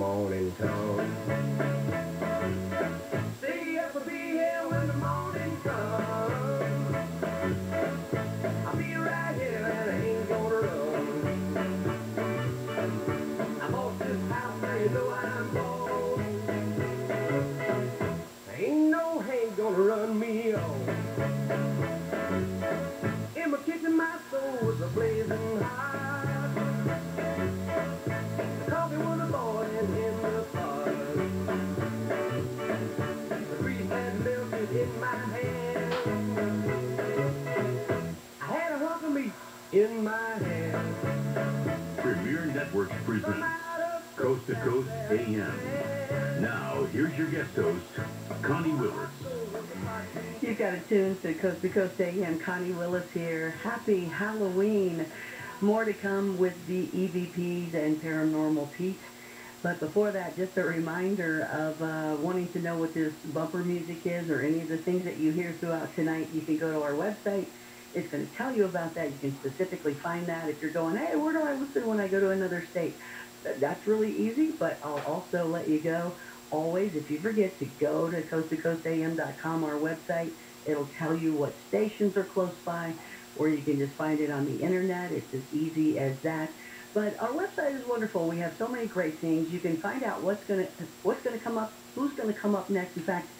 morning comes. Coast to Coast AM. Connie Willis here. Happy Halloween. More to come with the EVPs and Paranormal Pete. But before that, just a reminder of uh, wanting to know what this bumper music is or any of the things that you hear throughout tonight, you can go to our website. It's going to tell you about that. You can specifically find that if you're going, hey, where do I listen when I go to another state? That's really easy, but I'll also let you go. Always, if you forget to go to coasttocoastam.com, our website, it'll tell you what stations are close by, or you can just find it on the internet. It's as easy as that. But our website is wonderful. We have so many great things. You can find out what's gonna what's gonna come up, who's gonna come up next. In fact,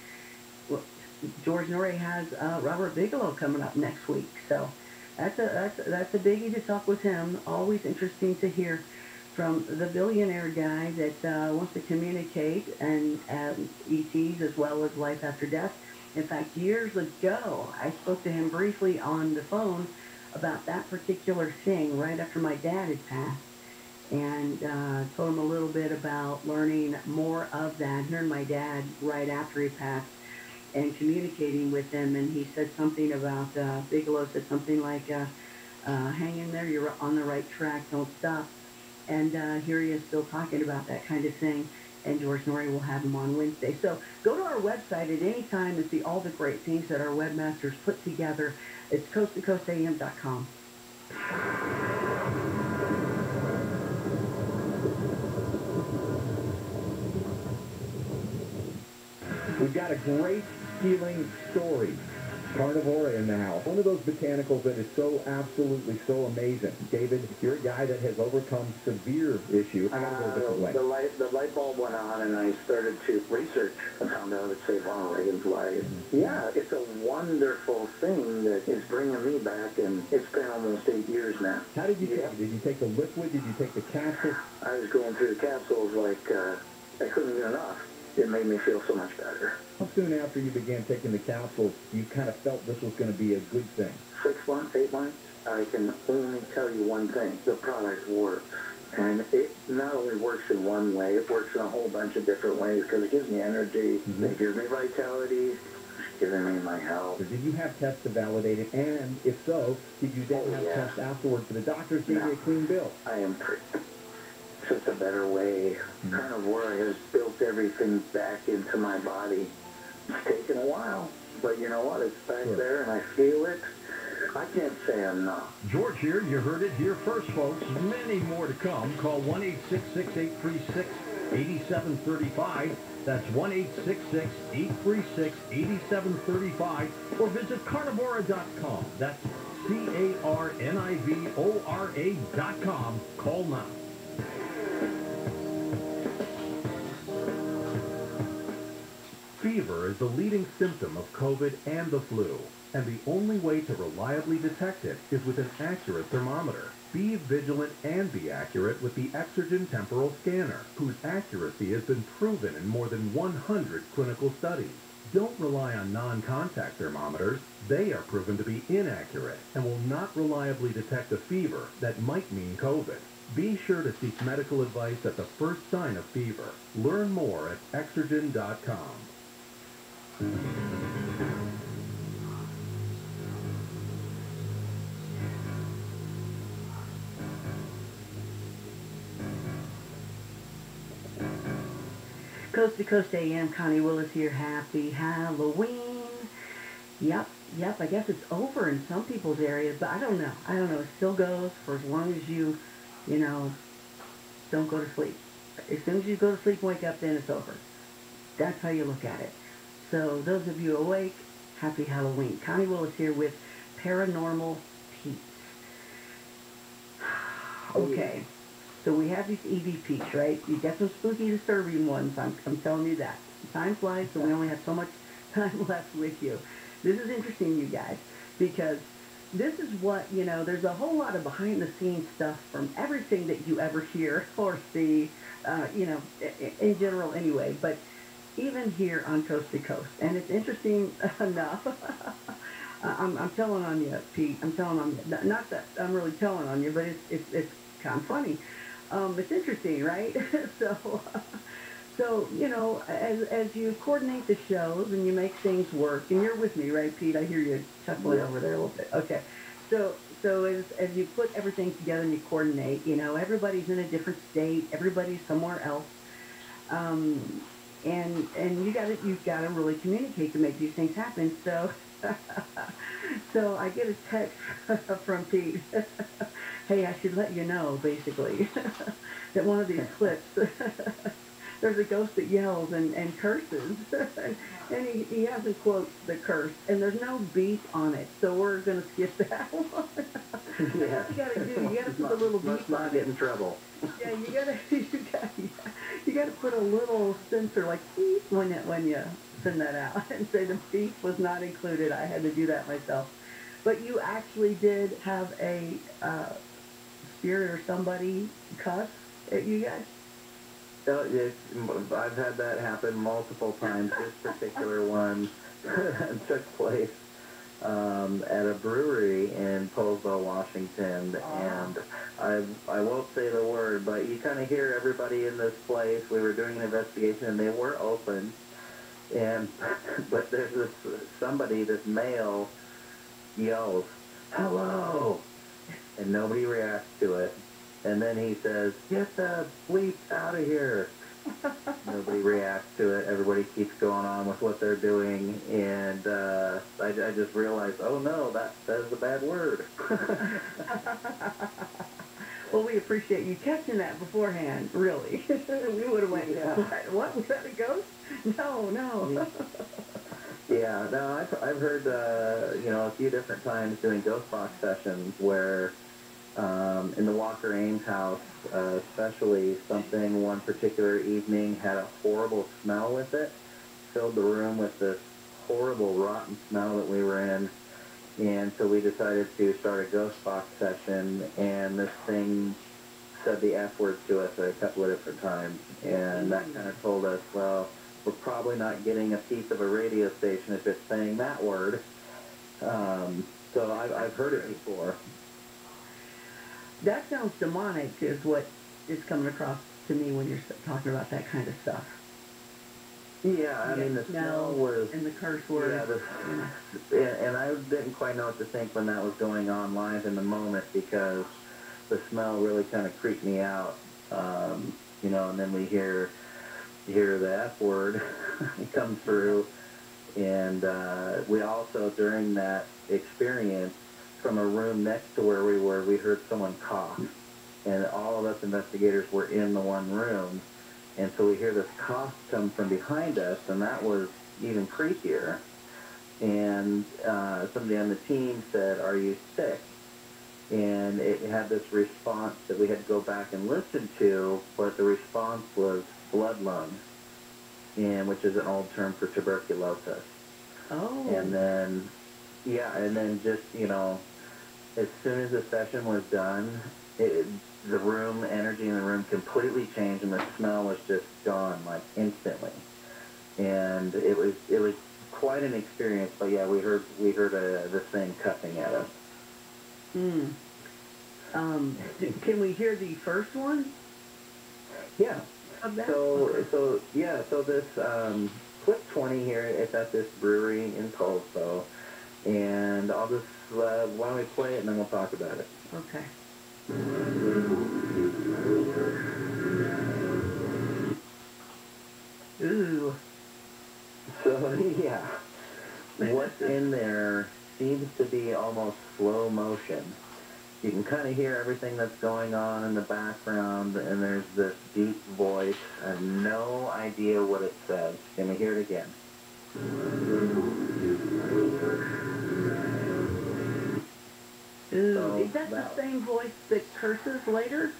George Noory has uh, Robert Bigelow coming up next week, so that's a that's a, that's a biggie to talk with him. Always interesting to hear from the billionaire guy that uh, wants to communicate and um, ETs as well as life after death. In fact, years ago, I spoke to him briefly on the phone about that particular thing right after my dad had passed and uh, told him a little bit about learning more of that, hearing my dad right after he passed and communicating with him. And he said something about, uh, Bigelow said something like, uh, uh, hang in there, you're on the right track, don't stop. And uh, here he is still talking about that kind of thing. And George Noory will have them on Wednesday. So go to our website at any time and see all the great things that our webmasters put together. It's coasttocoastam.com. We've got a great healing story. Carnivora in the house. One of those botanicals that is so absolutely so amazing. David, you're a guy that has overcome severe issue. I gotta go a Uh, way. the light the light bulb went on, and I started to research. I found out it saved Ronald Reagan's life. Yeah, it's a wonderful thing that is bringing me back, and it's been almost eight years now. How did you Yeah. take it? Did you take the liquid? Did you take the capsule? I was going through the capsules like uh, I couldn't get enough. It made me feel so much better. How soon after you began taking the capsules, you kind of felt this was going to be a good thing? Six months, eight months. I can only tell you one thing: the product works. And it not only works in one way, it works in a whole bunch of different ways because it gives me energy, Mhm. it gives me vitality, it's giving me my health. Did you have tests to validate it? And if so, did you then Oh, have yeah. tests afterwards for the doctors gave No. you a clean bill? I am pretty, just a better way. Mhm. Kind of where has built everything back into my body. It's taken a while, but you know what? It's back Sure. there and I feel it. I can't say I'm not. George here. You heard it here first, folks. Many more to come. Call 1-866-836-8735. That's 1-866-836-8735. Or visit carnivora.com. That's C-A-R-N-I-V-O-R-A dot com. Call now. Fever is the leading symptom of COVID and the flu, and the only way to reliably detect it is with an accurate thermometer. Be vigilant and be accurate with the Exergen Temporal Scanner, whose accuracy has been proven in more than 100 clinical studies. Don't rely on non-contact thermometers. They are proven to be inaccurate and will not reliably detect a fever that might mean COVID. Be sure to seek medical advice at the first sign of fever. Learn more at exergen.com. Coast to Coast AM, Connie Willis here. Happy Halloween. Yep, yep, I guess it's over in some people's areas, but I don't know. I don't know. It still goes for as long as you, you know, don't go to sleep. As soon as you go to sleep and wake up, then it's over. That's how you look at it. So those of you awake, happy Halloween. Connie Willis here with Paranormal Pete's. Okay. So we have these EVPs, right? You get some spooky, disturbing ones. I'm, I'm telling you that. Time flies, so we only have so much time left with you. This is interesting, you guys, because this is what, you know, there's a whole lot of behind-the-scenes stuff from everything that you ever hear or see, uh, you know, in, in general anyway, but even here on Coast to Coast. And it's interesting enough. I'm, I'm telling on you, Pete. I'm telling on you. Not that I'm really telling on you, but it's, it's, it's kind of funny. Um, it's interesting, right? so, so you know, as as you coordinate the shows and you make things work, and you're with me, right, Pete? I hear you chuckling Yeah. over there a little bit. Okay, so so as as you put everything together and you coordinate, you know, everybody's in a different state, everybody's somewhere else, um, and and you got to you got to really communicate to make these things happen. So. So I get a text from Pete. hey, I should let you know, basically, that one of these clips, there's a ghost that yells and, and curses. and he, he hasn't quote the curse, and there's no beep on it, so we're going to skip that one. You gotta do, you gotta put a little beep on not it. get in trouble. Yeah, you gotta, you gotta, you gotta put a little censor like beep when you, when you send that out and say the beep was not included. I had to do that myself. But you actually did have a uh, spirit or somebody cuss at you guys. So it's, I've had that happen multiple times. This particular one took place um, at a brewery in Poseville, Washington, and I I won't say the word, but you kind of hear everybody in this place. We were doing an investigation, and they were open, and but there's this somebody, this male, yells, "Hello," and nobody reacts to it. And then he says, get the bleep out of here. Nobody reacts to it. Everybody keeps going on with what they're doing. And uh, I, I just realized, oh no, that, that is a bad word. well, we appreciate you catching that beforehand. Really, we would have went, Yeah. what? What was that a ghost? No, no. yeah, no, I've, I've heard, uh, you know, a few different times doing ghost box sessions where um, in the Walker Ames house, uh, especially something one particular evening had a horrible smell with it, filled the room with this horrible rotten smell that we were in. And so we decided to start a ghost box session, and this thing said the F word to us a couple of different times. And that kind of told us, well, we're probably not getting a piece of a radio station if it's saying that word. Um, so I've, I've heard it before. That sounds demonic, is what is coming across to me when you're talking about that kind of stuff. Yeah, I mean, the smell was and the curse word. Yeah, the, and, and I didn't quite know what to think when that was going on live in the moment because the smell really kind of creeped me out. Um, you know, and then we hear hear the F word come through, and uh, we also during that experience from a room next to where we were, we heard someone cough, and all of us investigators were in the one room. And so we hear this cough come from behind us, and that was even creepier. And uh, somebody on the team said, are you sick? And it had this response that we had to go back and listen to, but the response was blood lungs. and which is an old term for tuberculosis. Oh. And then, yeah, and then just, you know, as soon as the session was done, it, the room, energy in the room completely changed and the smell was just gone, like instantly. And it was, it was quite an experience, but yeah, we heard, we heard uh, this thing cussing at us. Hmm. Um, can we hear the first one Yeah. So, so yeah, so this um, Clip 20 here, it's at this brewery in Tulsa, and I'll just uh, why don't we play it and then we'll talk about it. Okay. Ooh. So yeah, what's in there seems to be almost slow motion. You can kind of hear everything that's going on in the background, and there's this deep voice. I have no idea what it says. Can we hear it again? Ooh. Is that the same voice that curses later?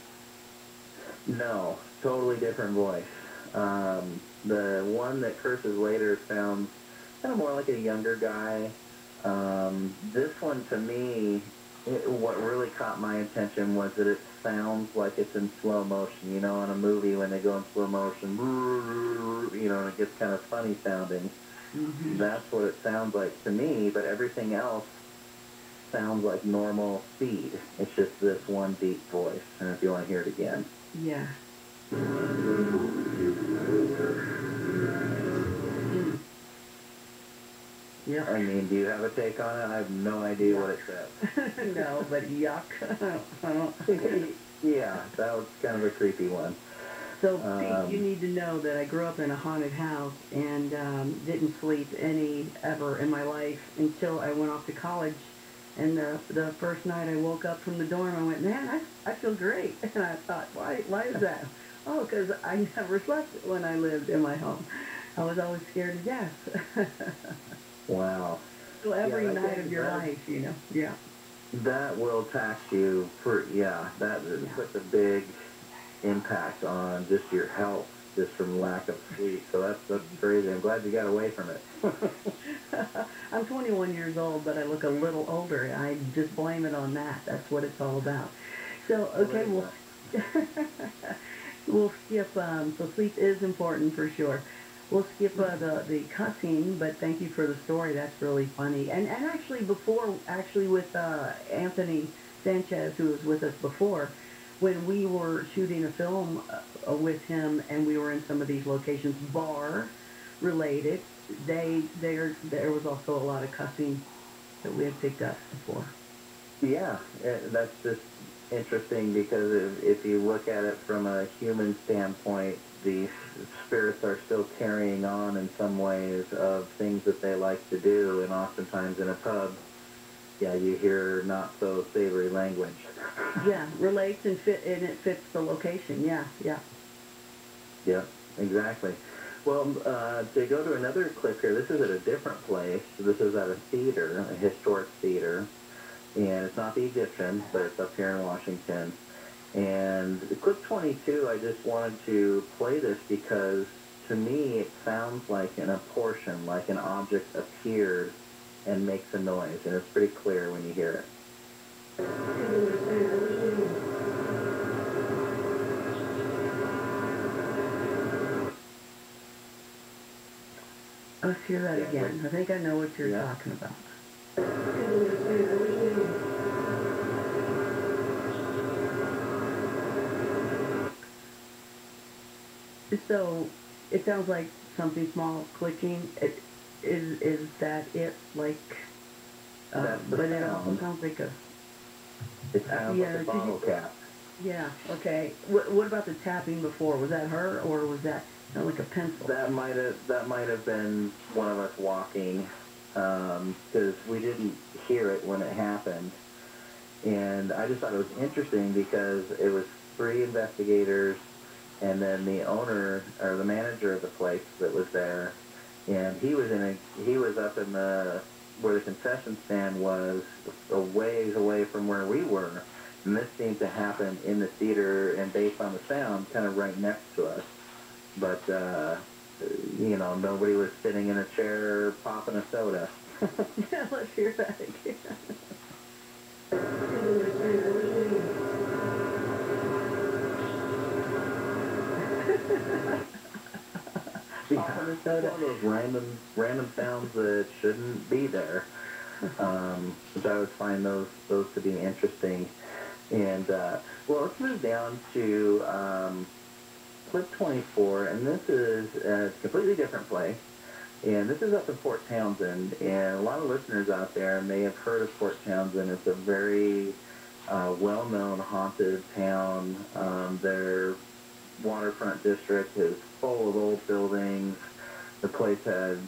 No, totally different voice. Um, the one that curses later sounds kind of more like a younger guy. Um, this one, to me, it, what really caught my attention was that it sounds like it's in slow motion. You know, in a movie when they go in slow motion, you know, and it gets kind of funny sounding. Mm-hmm. That's what it sounds like to me, but everything else sounds like normal speed. It's just this one deep voice. And if you want to hear it again. Yeah. Mm. Yep. I mean, do you have a take on it? I have no idea what it says. no, but yuck. I don't. yeah, that was kind of a creepy one. So, Um, Pete, you need to know that I grew up in a haunted house and um, didn't sleep any ever in my life until I went off to college. And the the first night I woke up from the dorm, I went, man, I, I feel great. And I thought, why why is that? Oh, because I never slept when I lived in my home. I was always scared to death. Wow. so every that night of your that- life, you know. Yeah. That will tax you for, yeah, that Yeah. puts a big impact on just your health, just from lack of sleep. So that's, that's crazy. I'm glad you got away from it. I'm 21 years old, but I look a little older. I just blame it on that. That's what it's all about. So, okay, we'll we'll skip. Um, so sleep is important for sure. We'll skip uh, the the cussing, but thank you for the story. That's really funny. And and actually, before actually with uh, Anthony Sanchez, who was with us before, when we were shooting a film uh, with him, and we were in some of these locations, bar related, they there there was also a lot of cussing that we had picked up before. Yeah, eh, that's just interesting because if, if you look at it from a human standpoint, the spirits are still carrying on in some ways of things that they like to do, and oftentimes in a pub, yeah, you hear not so savory language. Yeah, relates and fit and it fits the location. Yeah, yeah. Yep, exactly. Well, uh, to go to another clip here, this is at a different place. This is at a theater, a historic theater, and it's not the Egyptian, but it's up here in Washington. And the clip 22, I just wanted to play this because to me it sounds like an apportion, like an object appeared and makes a noise, and it's pretty clear when you hear it. Let's hear that again. I think I know what you're Yeah. talking about. So it sounds like something small clicking. It, is is that it? Like, uh, That's the but it also sound. sounds like a It sounds Yeah, like a bottle cap. yeah. Okay. What what about the tapping before? Was that her or was that sound like a pencil? That might have that might have been one of us walking because we didn't hear it when it happened, and I just thought it was interesting because it was three investigators and then the owner or the manager of the place that was there, and he was in a he was up in the where the concession stand was a ways away from where we were, and this seemed to happen in the theater and based on the sound, kind of right next to us. But uh, you know, nobody was sitting in a chair popping a soda. yeah, let's hear that again. Yeah, Popping a it's soda. one of those random random sounds that shouldn't be there. Um, which I always find those those to be interesting. And uh, well, let's move down to um, clip 24, and this is a completely different place. And this is up in Port Townsend, and a lot of listeners out there may have heard of Port Townsend. It's a very uh, well-known haunted town. Um, their waterfront district is full of old buildings. The place had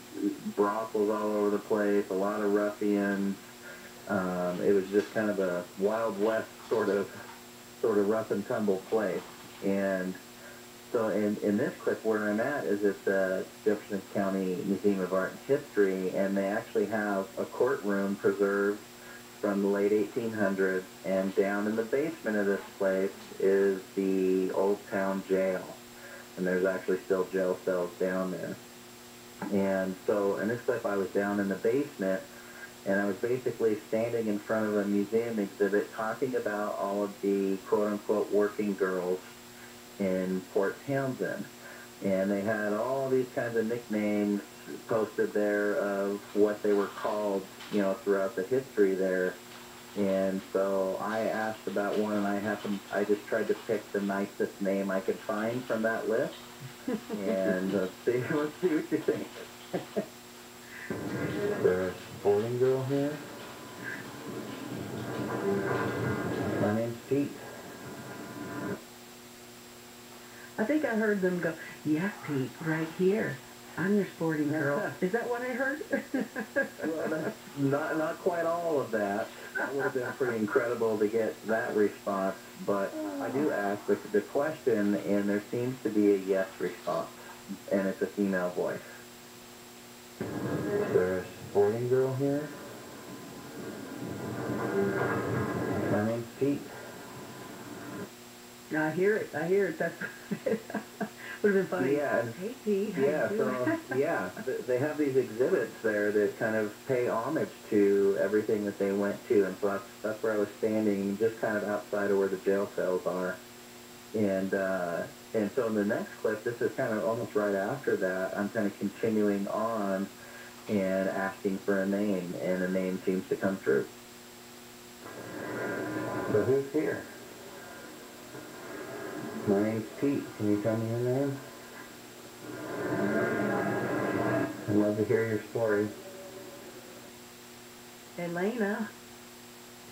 brothels all over the place, a lot of ruffians. Um, it was just kind of a Wild West sort of, sort of rough and tumble place. And so in, in this clip where I'm at is at the Jefferson County Museum of Art and History, and they actually have a courtroom preserved from the late 1800s, and down in the basement of this place is the Old Town Jail. And there's actually still jail cells down there. And so in this clip I was down in the basement, and I was basically standing in front of a museum exhibit talking about all of the quote-unquote working girls in Port Townsend. And they had all these kinds of nicknames posted there of what they were called, you know, throughout the history there. And so I asked about one, and I happened, I just tried to pick the nicest name I could find from that list. And let's see, let's see what you think. There's a sporting girl here. My name's Pete. I think I heard them go, yeah, Pete, right here. I'm your sporting girl. Is that what I heard? Well, not not quite all of that. That would have been pretty incredible to get that response. But I do ask the, the question, and there seems to be a yes response, and it's a female voice. Is there a sporting girl here? My name's Pete. I hear it. I hear it. That's would have been funny. Yeah, and- Hey, Pete. how Yeah, you so yeah, they have these exhibits there that kind of pay homage to everything that they went to, and so that's that's where I was standing, just kind of outside of where the jail cells are, and uh, and so in the next clip, this is kind of almost right after that. I'm kind of continuing on and asking for a name, and a name seems to come through. So who's here? My name's Pete. Can you tell me your name? I'd love to hear your story. Elena.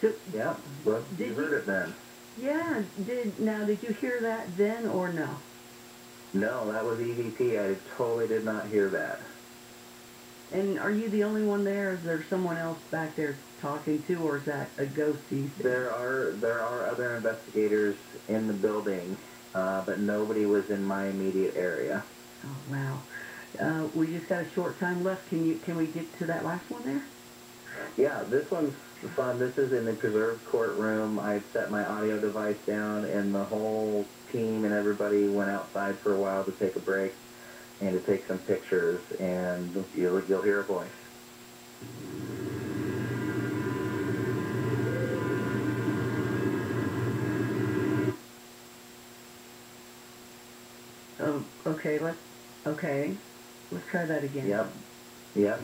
So, Yeah, well, Did you heard it then. yeah. Did now? Did you hear that then or no? No, that was EVP. I totally did not hear that. And are you the only one there? Is there someone else back there talking to, or is that a ghosty? There are there are other investigators in the building, uh, but nobody was in my immediate area. Oh wow. Uh, we just got a short time left. Can you can we get to that last one there? Yeah, this one's fun. This is in the preserved courtroom. I set my audio device down, and the whole team and everybody went outside for a while to take a break and to take some pictures. And you'll you'll hear a voice. Oh, okay. Let's okay. Let's try that again. Yep. Yep.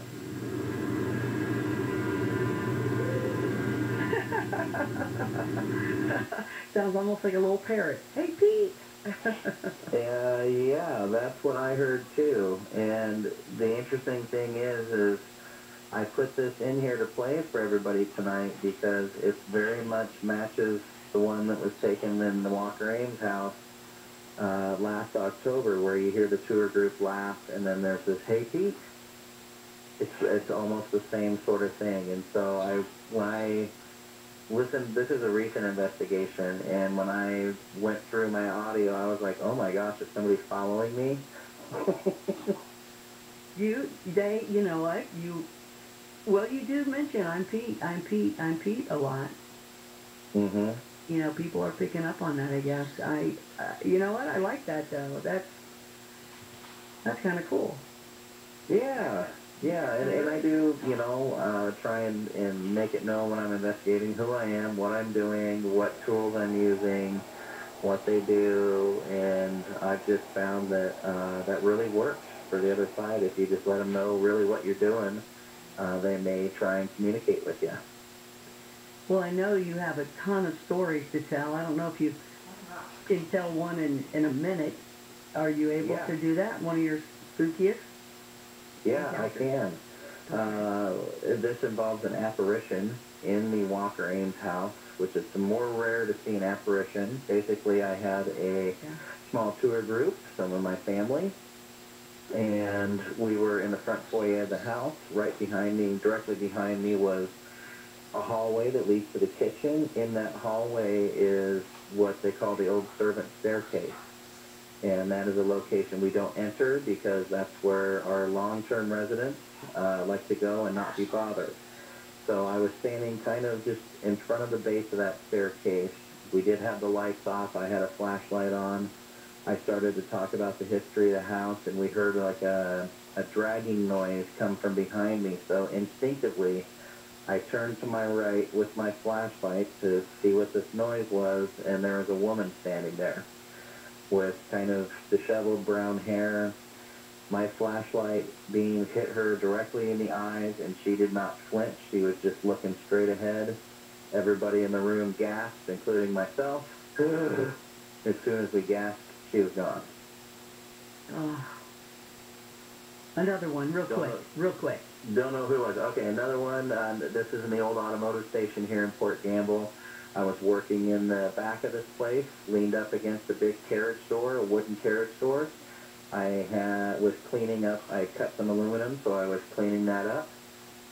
Sounds almost like a little parrot. Hey, Pete. Uh, yeah, that's what I heard too. And the interesting thing is, is I put this in here to play for everybody tonight because it very much matches the one that was taken in the Walker Ames house uh, last October, where you hear the tour group laugh, and then there's this "Hey Pete." It's it's almost the same sort of thing. And so I when I listen, this is a recent investigation, and when I went through my audio, I was like, oh my gosh, is somebody following me? you they you know what you well you do mention I'm Pete I'm Pete I'm Pete a lot. mm-hmm. You know people are picking up on that. I guess I uh, you know what I like that though. That's That's kind of cool. Yeah, yeah, and, and I do, you know, uh, try and, and make it known when I'm investigating who I am, what I'm doing, what tools I'm using, what they do, and I've just found that uh, that really works for the other side. If you just let them know really what you're doing, uh, they may try and communicate with you. Well, I know you have a ton of stories to tell. I don't know if you can tell one in, in a minute. Are you able Yeah. to do that? One of your spookiest? Yeah, I can. Uh, this involves an apparition in the Walker Ames house, which is more rare to see an apparition. Basically, I had a small tour group, some of my family, and we were in the front foyer of the house. Right behind me, directly behind me, was a hallway that leads to the kitchen. In that hallway is what they call the old servant staircase and that is a location we don't enter because that's where our long-term residents uh, like to go and not be bothered. So I was standing kind of just in front of the base of that staircase. We did have the lights off. I had a flashlight on. I started to talk about the history of the house, and we heard like a, a dragging noise come from behind me. So instinctively, I turned to my right with my flashlight to see what this noise was, and there was a woman standing there with kind of disheveled brown hair. My flashlight beam hit her directly in the eyes, and she did not flinch. She was just looking straight ahead. Everybody in the room gasped, including myself. as soon as we gasped, she was gone. Oh. Another one, real quick, real quick. Don't know who it was. Okay, another one. Um, this is in the old automotive station here in Port Gamble. I was working in the back of this place, leaned up against a big carriage door, a wooden carriage door. I had, was cleaning up, I cut some aluminum, so I was cleaning that up.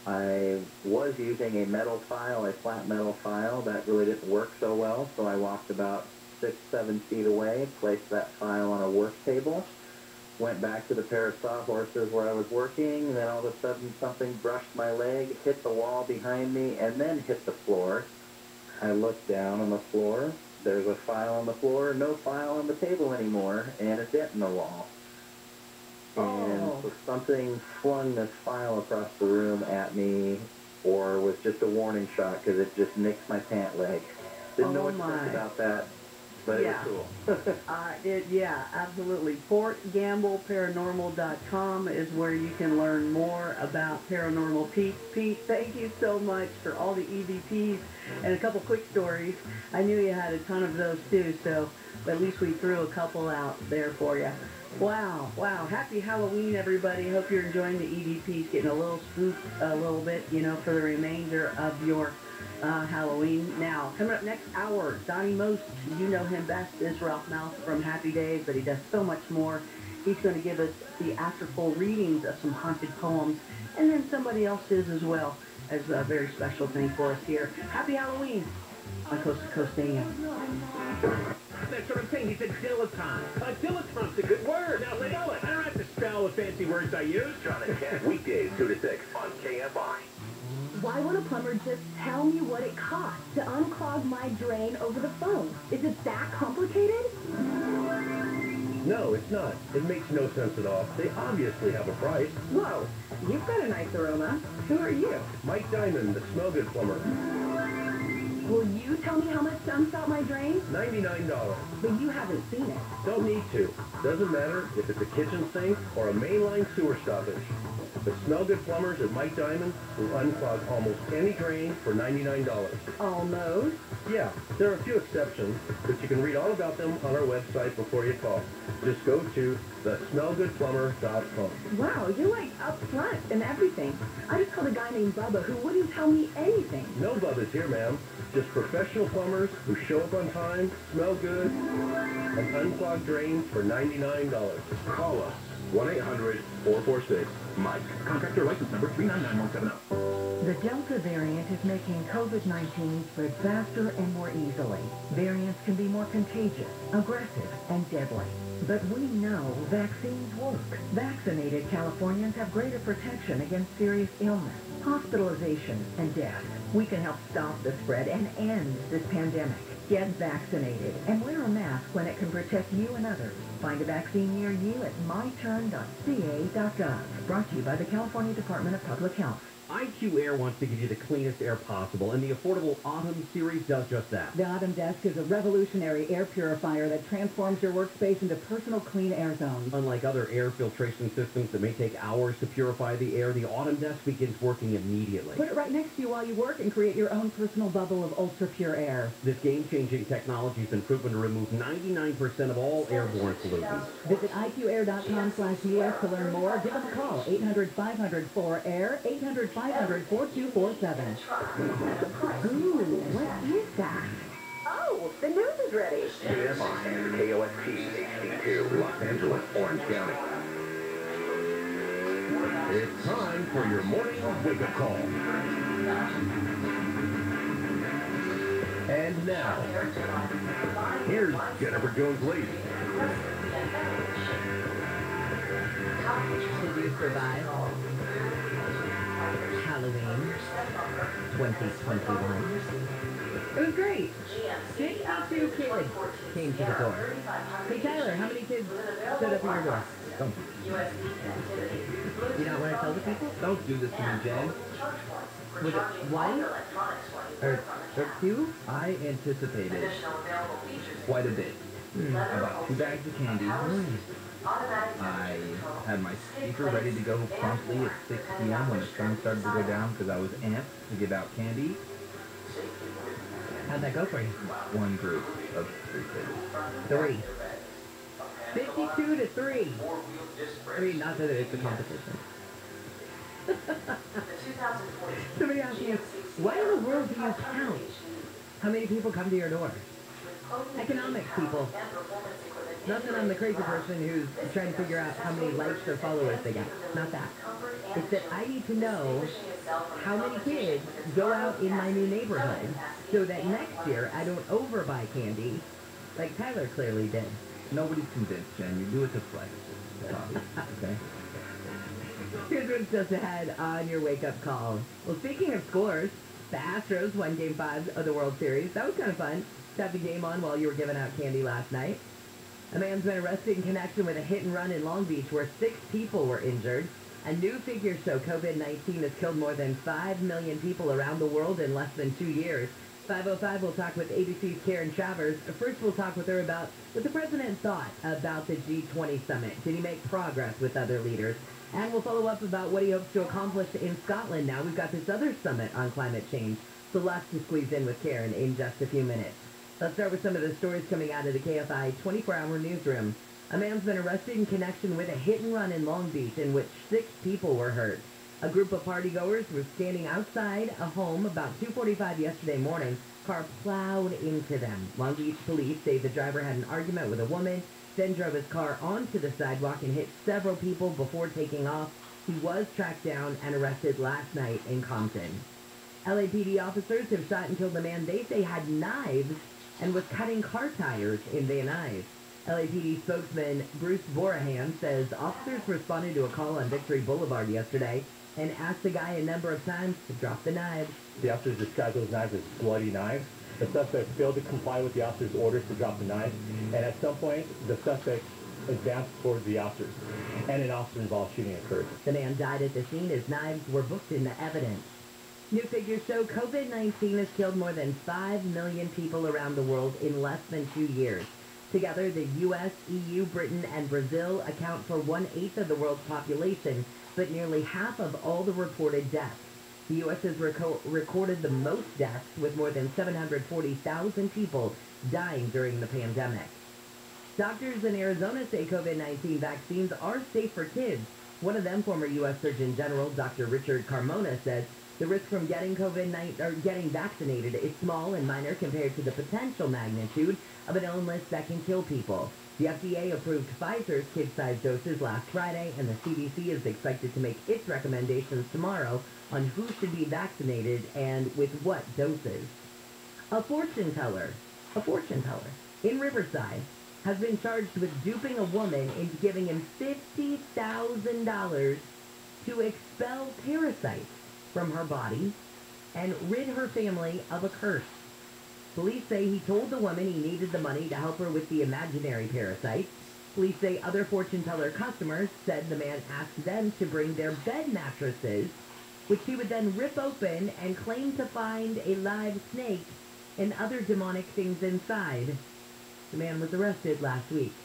I was using a metal file, a flat metal file. That really didn't work so well, so I walked about six, seven feet away, placed that file on a work table, went back to the pair of sawhorses where I was working, and then all of a sudden something brushed my leg, hit the wall behind me, and then hit the floor. I looked down on the floor. There's a file on the floor, no file on the table anymore, and a dent in the wall. And Oh. something flung this file across the room at me, or was just a warning shot because it just nicked my pant leg. Didn't know Oh what to think about that, but Yeah. it was cool. Uh, it, yeah, absolutely. PortGambleParanormal.com is where you can learn more about Paranormal Pete. Pete, thank you so much for all the EVPs and a couple quick stories. I knew you had a ton of those too, so at least we threw a couple out there for you. Wow, wow. Happy Halloween, everybody. Hope you're enjoying the EVPs, getting a little spooked a little bit, you know, for the remainder of your uh, Halloween. Now, coming up next hour, Donnie Most, you know him best, is Ralph Malph from Happy Days, but he does so much more. He's going to give us the theatrical readings of some haunted poems, and then somebody else is as well as a very special thing for us here. Happy Halloween on Coast to Coast AM. That's what I'm saying. He said dilettante. Uh, dilettante's a good word. Now spell it. I don't have to spell the fancy words I use. John and Ken, weekdays 2 to 6 on KFI. Why won't a plumber just tell me what it costs to unclog my drain over the phone? Is it that complicated? No, it's not. It makes no sense at all. They obviously have a price. Whoa, you've got a nice aroma. Who are you? Mike Diamond, the smell good plumber. Will you tell me how much to unspout my drain? $99. But you haven't seen it. Don't need to. Doesn't matter if it's a kitchen sink or a mainline sewer stoppage. The Smell Good Plumbers at Mike Diamond will unclog almost any drain for $99. Almost. Yeah, there are a few exceptions, but you can read all about them on our website before you call. Just go to thesmellgoodplumber.com. Wow, you're like up front and everything. I just called a guy named Bubba who wouldn't tell me anything. No Bubba's here, ma'am. Just professional plumbers who show up on time, smell good, and unclog drains for $99. Call us 1-800-446-MIKE. Contractor license number 399170. The Delta variant is making COVID-19 spread faster and more easily. Variants can be more contagious, aggressive, and deadly. But we know vaccines work. Vaccinated Californians have greater protection against serious illness, hospitalization, and death. We can help stop the spread and end this pandemic. Get vaccinated and wear a mask when it can protect you and others. Find a vaccine near you at myturn.ca.gov. Brought to you by the California Department of Public Health. IQ Air wants to give you the cleanest air possible, and the affordable Atem series does just that. The Atem Desk is a revolutionary air purifier that transforms your workspace into personal clean air zones. Unlike other air filtration systems that may take hours to purify the air, the Atem Desk begins working immediately. Put it right next to you while you work and create your own personal bubble of ultra-pure air. This game-changing technology has been proven to remove 99% of all airborne pollutants. Visit IQAir.com slash US to learn more. Give them a call, 800-500-4AIR, 800-500-4247. Ooh, what is that? Oh, the news is ready. KFI, KOST, HD2, Los Angeles, Orange County. It's time for your morning wake-up call. And now, here's Jennifer Jones Lee. Did you survive Halloween 2021? It was great. 52 kids came to the door. Hey, Tyler, how many kids stood up at your door? Don't, You don't want to tell the people? don't do this to me, Jen. Was it one or, or two? I anticipated quite a bit. Hmm. About two bags of candy. Hmm. I had my speaker ready to go promptly at 6 p.m. when the sun started to go down because I was amped to give out candy. How'd that go for you? One group of three kids. Three. 52 to 3. I mean, not that it's a competition. Somebody asked me, why in the world do you count how many people come to your door? Economics people. Not that I'm the crazy person who's trying to figure out how many likes or followers they get. Not that. It's that I need to know how many kids go out in my new neighborhood so that next year I don't overbuy candy like Tyler clearly did. Nobody's convinced, Jen. You do it to flex. Okay? Here's what's just ahead on your wake-up call. Well, speaking of scores, the Astros won Game 5 of the World Series. That was kind of fun. Have the game on while you were giving out candy last night. A man's been arrested in connection with a hit and run in Long Beach where six people were injured. A new figures show COVID-19 has killed more than 5 million people around the world in less than two years. 505 will talk with ABC's Karen Travers. First, we'll talk with her about what the president thought about the G20 summit. Did he make progress with other leaders? And we'll follow up about what he hopes to accomplish in Scotland. Now we've got this other summit on climate change. So lots to squeeze in with Karen in just a few minutes. Let's start with some of the stories coming out of the KFI 24-hour newsroom. A man's been arrested in connection with a hit and run in Long Beach in which six people were hurt. A group of partygoers were standing outside a home about 2.45 yesterday morning. Car plowed into them. Long Beach police say the driver had an argument with a woman, then drove his car onto the sidewalk and hit several people before taking off. He was tracked down and arrested last night in Compton. LAPD officers have shot and killed a man they say had knives and was cutting car tires in Van Nuys. LAPD spokesman Bruce Borihanh says officers responded to a call on Victory Boulevard yesterday and asked the guy a number of times to drop the knives. The officers described those knives as bloody knives. The suspect failed to comply with the officer's orders to drop the knives, and at some point, the suspect advanced towards the officers, and an officer-involved shooting occurred. The man died at the scene. His knives were booked into evidence. New figures show COVID-19 has killed more than 5 million people around the world in less than two years. Together, the U.S., EU, Britain, and Brazil account for one-eighth of the world's population, but nearly half of all the reported deaths. The U.S. has reco- recorded the most deaths, with more than 740,000 people dying during the pandemic. Doctors in Arizona say COVID-19 vaccines are safe for kids. One of them, former U.S. Surgeon General Dr. Richard Carmona, said the risk from getting COVID-19 or getting vaccinated is small and minor compared to the potential magnitude of an illness that can kill people. The FDA approved Pfizer's kid-sized doses last Friday, and the CDC is expected to make its recommendations tomorrow on who should be vaccinated and with what doses. A fortune teller, a fortune teller in Riverside has been charged with duping a woman into giving him $50,000 to expel parasites from her body and rid her family of a curse. Police say he told the woman he needed the money to help her with the imaginary parasite. Police say other fortune teller customers said the man asked them to bring their bed mattresses, which he would then rip open and claim to find a live snake and other demonic things inside. The man was arrested last week.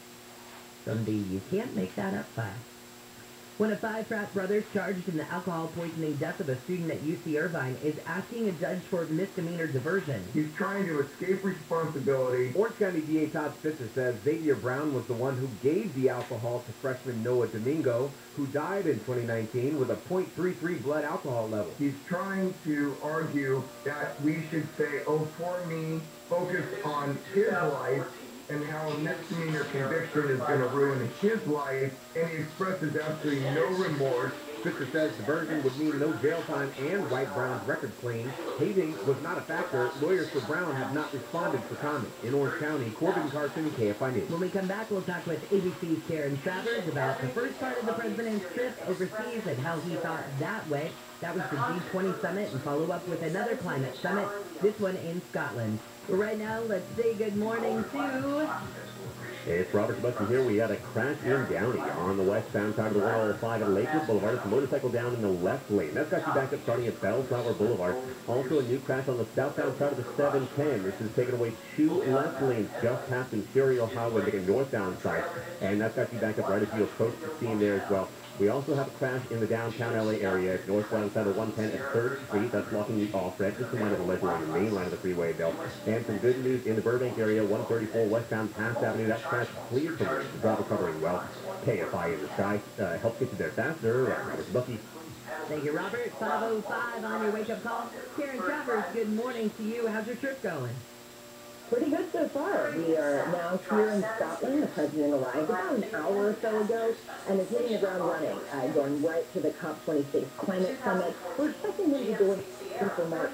Someday you can't make that up fast. One of five frat brothers charged in the alcohol poisoning death of a student at UC Irvine is asking a judge for misdemeanor diversion. He's trying to escape responsibility. Orange County DA Todd Spitzer says Xavier Brown was the one who gave the alcohol to freshman Noah Domingo, who died in 2019 with a .33 blood alcohol level. He's trying to argue that we should say, oh, for me, focus on his life and how a misdemeanor conviction is going to ruin his life, and he expresses absolutely no remorse. Spitzer says diversion would mean no jail time and White Brown's record clean. Hazing was not a factor. Lawyers for Brown have not responded for comment. In Orange County, Corbin Carson, KFI News. When we come back, we'll talk with ABC's Karen Travers about the first part of the president's trip overseas and how he thought that went. That was the G20 summit and follow up with another climate summit, this one in Scotland. Right now, let's say good morning to... Hey, it's Robert Sebastian here. We had a crash in Downey on the westbound side of the 105 at Lakewood Boulevard. It's a motorcycle down in the left lane. That's got you back up starting at Bellflower Boulevard. Also a new crash on the southbound side of the 710. This is taking away two left lanes just past Imperial Highway, making northbound side. And that's got you back up right as you approach the scene there as well. We also have a crash in the downtown LA area, northbound side of 110 at 3rd Street. That's blocking the off-ramp, just a line of the ledger on the main line of the freeway, Bill. And some good news in the Burbank area, 134 westbound Pass Avenue. That crash cleared from. The driver covering well. KFI in the sky uh, helps get you there faster. Robert Bucky. Thank you, Robert. 505 on your wake-up call. Karen Travers, good morning to you. How's your trip going? Pretty good so far. We are now here in Scotland. The president arrived about an hour or so ago and is hitting the ground running, uh, going right to the COP26 climate summit. We're expecting him to for March.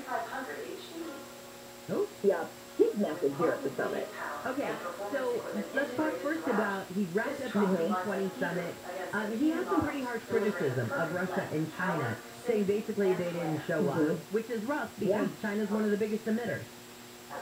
Oh? Yeah, his message here at the summit. Okay, so let's talk first about, he wrapped up the G20 summit. Um, he had some pretty harsh criticism of Russia and China, saying basically they didn't show up, Mhm. which is rough because Yeah. China's one of the biggest emitters.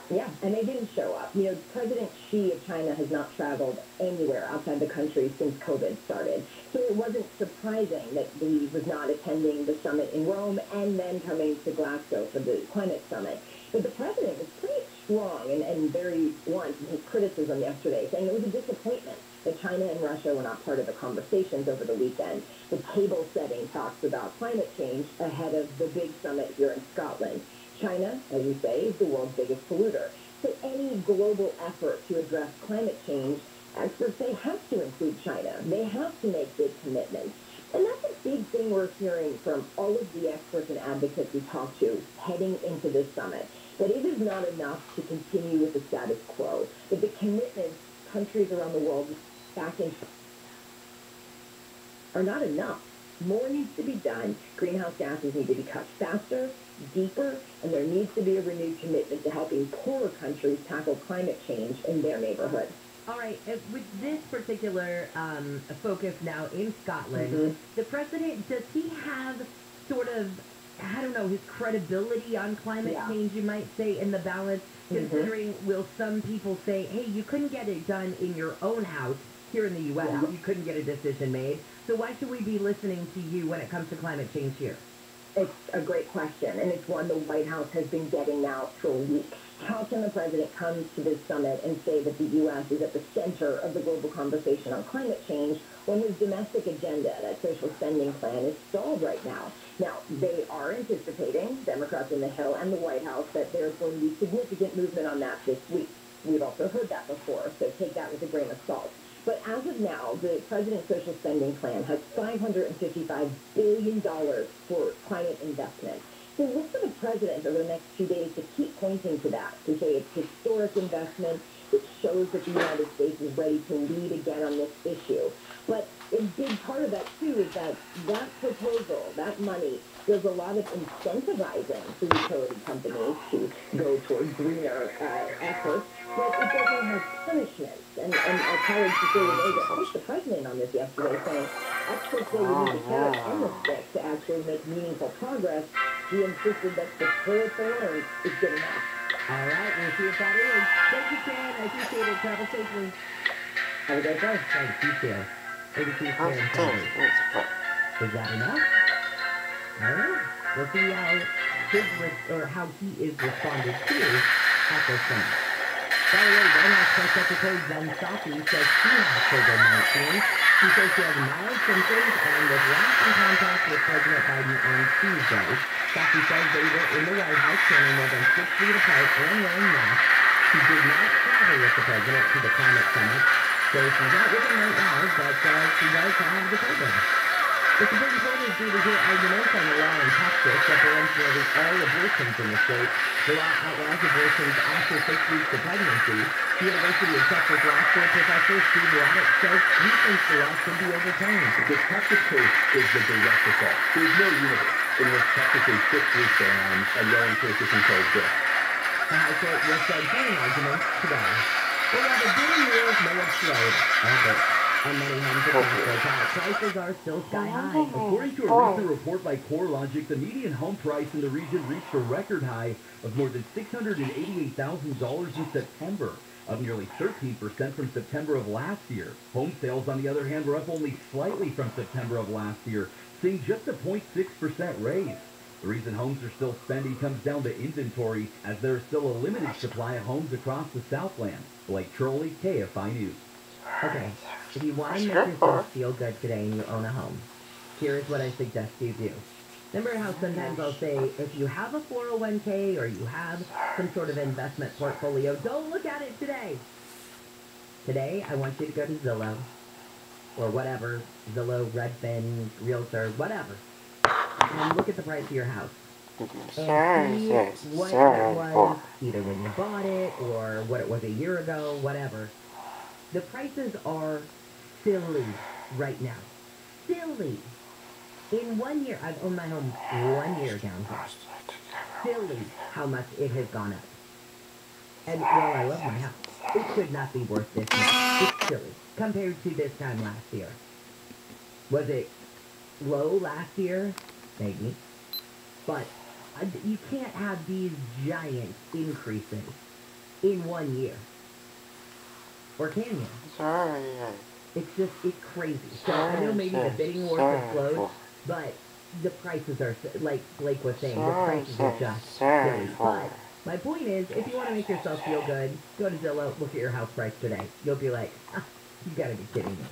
Yeah, and they didn't show up. You know, President Xi of China has not traveled anywhere outside the country since COVID started. So it wasn't surprising that he was not attending the summit in Rome and then coming to Glasgow for the climate summit. But the president was pretty strong and, and very blunt in his criticism yesterday, saying it was a disappointment that China and Russia were not part of the conversations over the weekend. The table-setting talks about climate change ahead of the big summit here in Scotland. China, as you say, is the world's biggest polluter. So any global effort to address climate change, experts say, has to include China. They have to make big commitments. And that's a big thing we're hearing from all of the experts and advocates we talk to heading into this summit, that it is not enough to continue with the status quo, that the commitments countries around the world back in are not enough. More needs to be done. Greenhouse gases need to be cut faster, deeper, and there needs to be a renewed commitment to helping poorer countries tackle climate change in their neighborhood. All right, with this particular um, focus now in Scotland, Mhm. the president, does he have sort of, I don't know, his credibility on climate Yeah. change, you might say, in the balance, Mhm. considering will some people say, hey, you couldn't get it done in your own house here in the U.S., Yeah. you couldn't get a decision made, so why should we be listening to you when it comes to climate change here? It's a great question, and it's one the White House has been getting now for weeks. How can the president come to this summit and say that the U.S. is at the center of the global conversation on climate change when his domestic agenda, that social spending plan, is stalled right now? Now, they are anticipating, Democrats in the Hill and the White House, that there's going to be significant movement on that this week. We've also heard that before, so take that with a grain of salt. But as of now, the president's social spending plan has $555 billion for climate investment. So look for the president over the next few days to keep pointing to that, to say it's historic investment, which shows that the United States is ready to lead again on this issue. But a big part of that, too, is that that proposal, that money, does a lot of incentivizing for utility companies to go toward greener uh, efforts, but it doesn't have punishments. And, and our colleagues Cecilia Vega pushed the president on this yesterday, saying experts say we need the carrot and the stick to actually make meaningful progress. He insisted that the carrot alone is good enough. All right, we'll see if that is. Thank you, Karen. I appreciate it. Travel safely. Have a great day. Thanks, you too. ABC's How's Karen it Sanders. going? Is that enough? All right. We'll see how his or how he is responded to at this summit. By the way, White House Press Secretary Jen Psaki says she has COVID-19. She says she has mild symptoms and was last in contact with President Biden on Tuesday. Psaki says they were in the White House standing more than six feet apart and wearing masks. She did not travel with the president to the climate summit, so she's not with him right now, but uh, she does have the program. The Supreme Court is due to hear arguments on the law in Texas that all abortions in the state. The law outlaws abortions after six weeks of pregnancy. The University of Texas law school professor Steve Vladeck says he thinks the law should be overturned. The Texas case is the direct assault. There's no universe in which Texas is six-week ban and going cases controls this. The High Court will start hearing arguments today. Well, have slowed, albeit on many homes across locale, prices are still sky high. According to a oh. recent report by CoreLogic, the median home price in the region reached a record high of more than $688,000 in September, up nearly 13% from September of last year. Home sales, on the other hand, were up only slightly from September of last year, seeing just a 0.6% raise. The reason homes are still spending comes down to inventory, as there is still a limited supply of homes across the Southland. Blake Trolley, KFI News. Okay, if you want to make yourself feel good today and you own a home, here's what I suggest you do. Remember how sometimes I'll say, if you have a 401k or you have some sort of investment portfolio, don't look at it today. Today, I want you to go to Zillow or whatever, Zillow, Redfin, Realtor, whatever, and look at the price of your house. And see what it was either when you bought it or what it was a year ago, whatever. The prices are silly right now. Silly. In one year, I've owned my home one year down here. Silly how much it has gone up. And while I love my house, it could not be worth this much. It's silly compared to this time last year. Was it low last year? Maybe. But you can't have these giant increases in one year. Or can you? Sorry. It's just, it's crazy. So I know maybe the bidding wars have slowed, but the prices are, s- like Blake was saying, the prices are just silly. But my point is, if you want to make yourself feel good, go to Zillow, look at your house price today. You'll be like, ah, you gotta be kidding me.